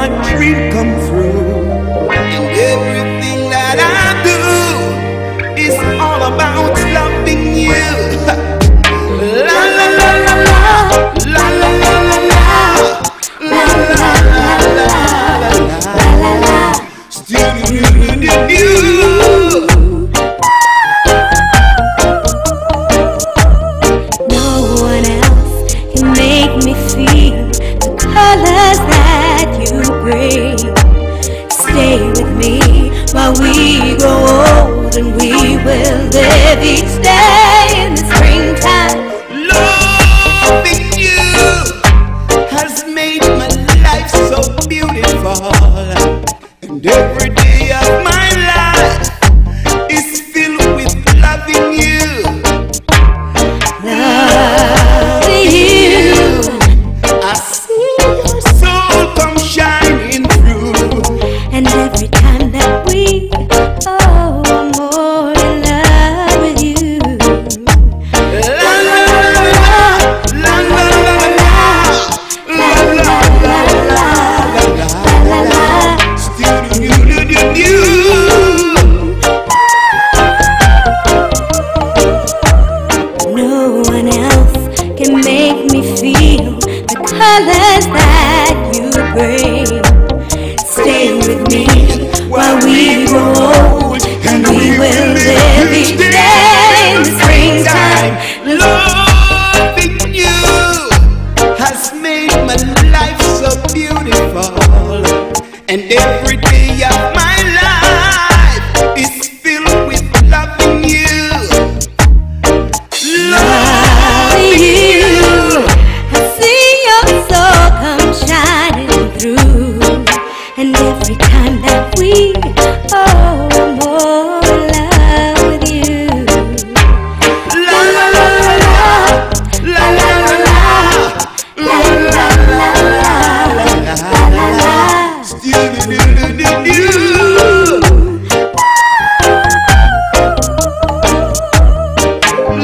my dream come true. And everything that I do is all about loving you. la la la la la la la la la la la la la la la la la la Still you, you, you. we grow old and we will live each day. happiness that you bring. Stay with me while we grow.